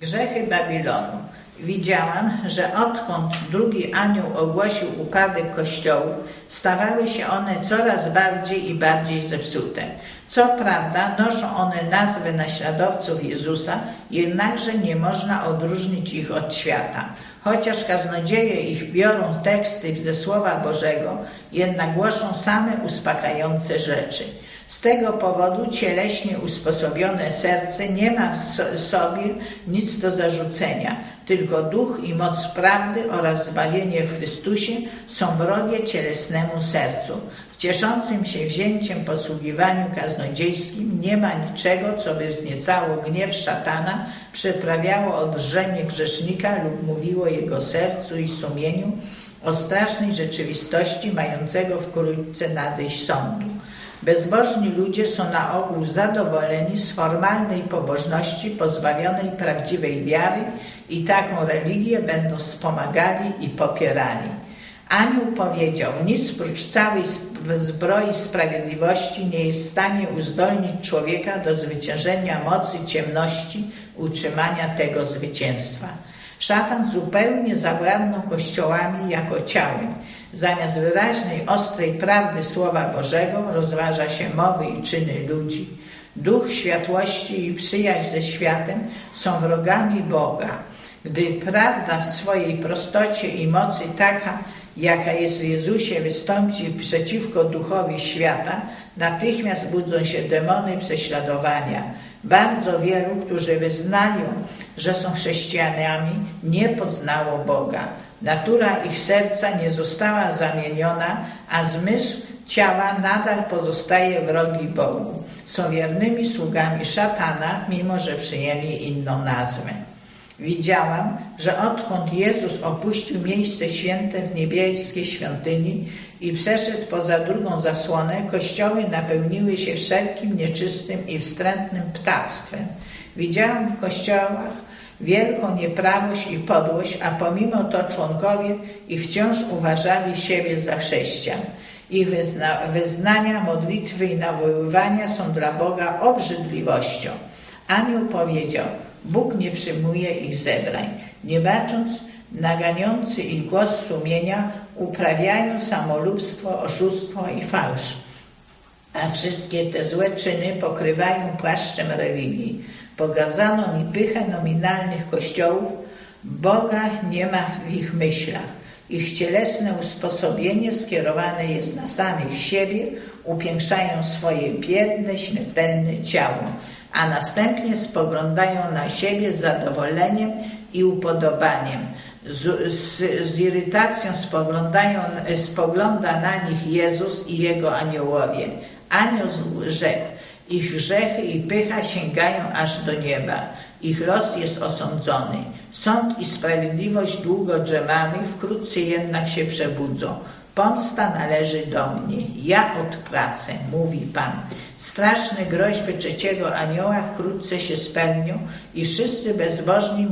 Grzechy Babilonu. Widziałam, że odkąd drugi anioł ogłosił upadek kościołów, stawały się one coraz bardziej i bardziej zepsute. Co prawda noszą one nazwy naśladowców Jezusa, jednakże nie można odróżnić ich od świata. Chociaż kaznodzieje ich biorą teksty ze Słowa Bożego, jednak głoszą same uspokajające rzeczy. Z tego powodu cieleśnie usposobione serce nie ma w sobie nic do zarzucenia, tylko duch i moc prawdy oraz zbawienie w Chrystusie są wrogie cielesnemu sercu. W cieszącym się wzięciem posługiwaniu kaznodziejskim nie ma niczego, co by wzniecało gniew szatana, przyprawiało odrzenie grzesznika lub mówiło jego sercu i sumieniu o strasznej rzeczywistości mającego wkrótce nadejść sądu. Bezbożni ludzie są na ogół zadowoleni z formalnej pobożności pozbawionej prawdziwej wiary i taką religię będą wspomagali i popierali. Anioł powiedział, nic prócz całej zbroi sprawiedliwości nie jest w stanie uzdolnić człowieka do zwyciężenia mocy ciemności, utrzymania tego zwycięstwa. Szatan zupełnie zawładnął kościołami jako ciałem. Zamiast wyraźnej, ostrej prawdy Słowa Bożego rozważa się mowy i czyny ludzi. Duch światłości i przyjaźń ze światem są wrogami Boga. Gdy prawda w swojej prostocie i mocy taka, jaka jest w Jezusie, wystąpi przeciwko duchowi świata, natychmiast budzą się demony prześladowania. Bardzo wielu, którzy wyznają, że są chrześcijanami, nie poznało Boga. Natura ich serca nie została zamieniona, a zmysł ciała nadal pozostaje wrogi Bogu. Są wiernymi sługami szatana, mimo że przyjęli inną nazwę. Widziałam, że odkąd Jezus opuścił miejsce święte w niebieskiej świątyni i przeszedł poza drugą zasłonę, kościoły napełniły się wszelkim nieczystym i wstrętnym ptactwem. Widziałam w kościołach wielką nieprawość i podłość, a pomimo to członkowie i wciąż uważali siebie za chrześcijan. Ich wyzna wyznania, modlitwy i nawoływania są dla Boga obrzydliwością. Anioł powiedział, Bóg nie przyjmuje ich zebrań. Nie bacząc na ganiący ich głos sumienia, uprawiają samolubstwo, oszustwo i fałsz. A wszystkie te złe czyny pokrywają płaszczem religii. Pokazano mi pychę nominalnych kościołów, Boga nie ma w ich myślach. Ich cielesne usposobienie skierowane jest na samych siebie, upiększają swoje biedne, śmiertelne ciało, a następnie spoglądają na siebie z zadowoleniem i upodobaniem. Z, z, z irytacją spoglądają, spogląda na nich Jezus i Jego aniołowie. Anioł rzekł, ich grzechy i pycha sięgają aż do nieba. Ich los jest osądzony. Sąd i sprawiedliwość długo drzemamy, wkrótce jednak się przebudzą. Pomsta należy do mnie. Ja odpłacę, mówi Pan. Straszne groźby trzeciego anioła wkrótce się spełnią i wszyscy bezbożni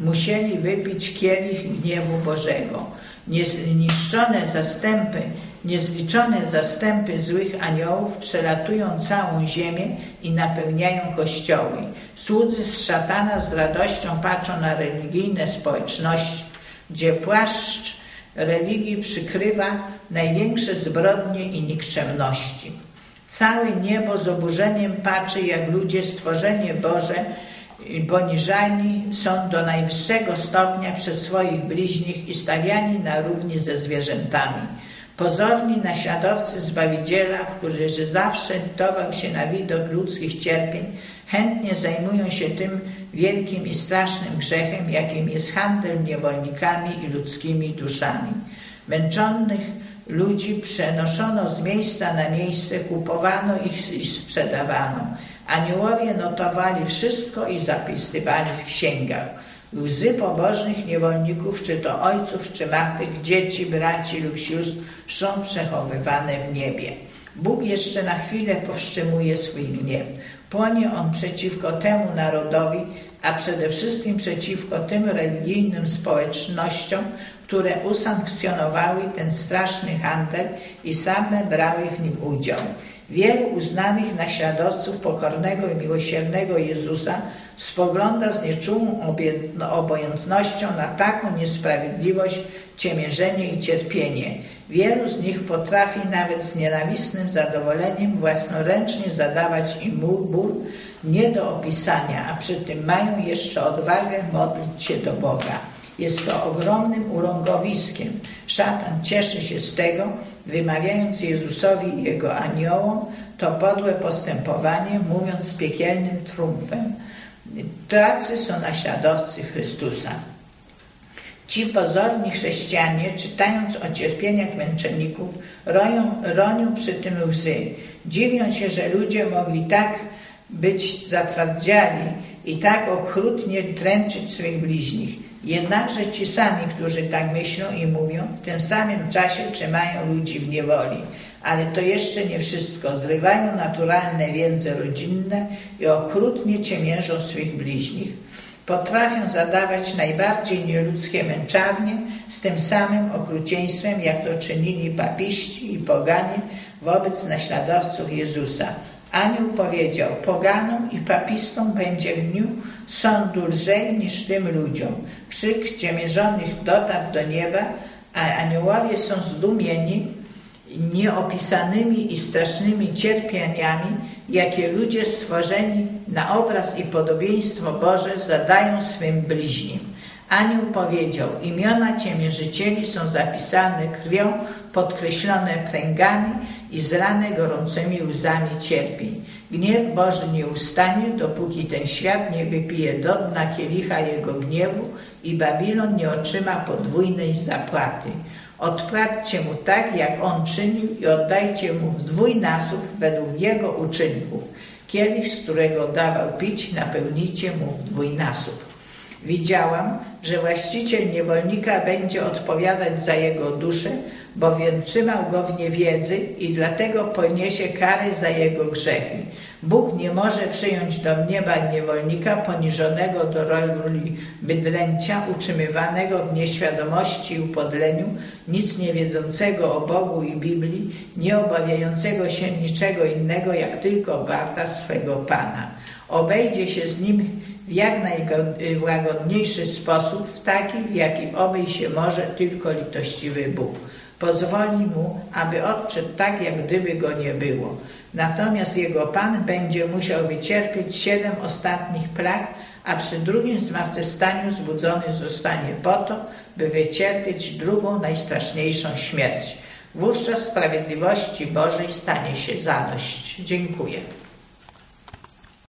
musieli wypić kielich gniewu Bożego. Niezniszczone zastępy Niezliczone zastępy złych aniołów przelatują całą ziemię i napełniają kościoły. Słudzy z szatana z radością patrzą na religijne społeczności, gdzie płaszcz religii przykrywa największe zbrodnie i nikczemności. Całe niebo z oburzeniem patrzy, jak ludzie stworzenie Boże poniżani są do najwyższego stopnia przez swoich bliźnich i stawiani na równi ze zwierzętami Pozorni naśladowcy Zbawiciela, którzy zawsze litował się na widok ludzkich cierpień, chętnie zajmują się tym wielkim i strasznym grzechem, jakim jest handel niewolnikami i ludzkimi duszami. Męczonych ludzi przenoszono z miejsca na miejsce, kupowano ich i sprzedawano. Aniołowie notowali wszystko i zapisywali w księgach. Łzy pobożnych niewolników, czy to ojców, czy matek, dzieci, braci lub sióstr, są przechowywane w niebie. Bóg jeszcze na chwilę powstrzymuje swój gniew. Płonie on przeciwko temu narodowi, a przede wszystkim przeciwko tym religijnym społecznościom, które usankcjonowały ten straszny handel i same brały w nim udział. Wielu uznanych naśladowców pokornego i miłosiernego Jezusa spogląda z nieczułą obojętnością na taką niesprawiedliwość, ciemiężenie i cierpienie. Wielu z nich potrafi nawet z nienawistnym zadowoleniem własnoręcznie zadawać im ból nie do opisania, a przy tym mają jeszcze odwagę modlić się do Boga. Jest to ogromnym urągowiskiem. Szatan cieszy się z tego, wymawiając Jezusowi i jego aniołom to podłe postępowanie, mówiąc z piekielnym trumfem. Tacy są naśladowcy Chrystusa. Ci pozorni chrześcijanie, czytając o cierpieniach męczenników, roją, ronią przy tym łzy. Dziwią się, że ludzie mogli tak być zatwardziali i tak okrutnie dręczyć swych bliźnich. Jednakże ci sami, którzy tak myślą i mówią, w tym samym czasie trzymają ludzi w niewoli. Ale to jeszcze nie wszystko. Zrywają naturalne więzy rodzinne i okrutnie ciemiężą swych bliźnich. Potrafią zadawać najbardziej nieludzkie męczarnie z tym samym okrucieństwem, jak to czynili papiści i poganie wobec naśladowców Jezusa. Anioł powiedział, poganom i papistom będzie w dniu sądu lżej niż tym ludziom. Krzyk ciemierzonych dotarł do nieba, a aniołowie są zdumieni nieopisanymi i strasznymi cierpieniami, jakie ludzie stworzeni na obraz i podobieństwo Boże zadają swym bliźnim. Anioł powiedział, imiona ciemierzycieli są zapisane krwią, podkreślone pręgami i zlane gorącymi łzami cierpień. Gniew Boży nie ustanie, dopóki ten świat nie wypije do dna kielicha jego gniewu i Babilon nie otrzyma podwójnej zapłaty. Odpłaccie mu tak, jak on czynił i oddajcie mu w dwójnasób według jego uczynków. Kielich, z którego dawał pić, napełnijcie mu w dwójnasób. Widziałam, że właściciel niewolnika będzie odpowiadać za jego duszę, bowiem trzymał go w niewiedzy i dlatego poniesie kary za jego grzechy. Bóg nie może przyjąć do nieba niewolnika poniżonego do roli bydlęcia, utrzymywanego w nieświadomości i upodleniu, nic nie wiedzącego o Bogu i Biblii, nie obawiającego się niczego innego, jak tylko barta swego Pana. Obejdzie się z nim w jak najłagodniejszy sposób, w taki, w jaki obejść się może tylko litościwy Bóg. Pozwoli mu, aby odszedł tak, jak gdyby go nie było. Natomiast jego Pan będzie musiał wycierpieć siedem ostatnich plag, a przy drugim zmartwychwstaniu zbudzony zostanie po to, by wycierpieć drugą, najstraszniejszą śmierć. Wówczas sprawiedliwości Bożej stanie się zadość. Dziękuję.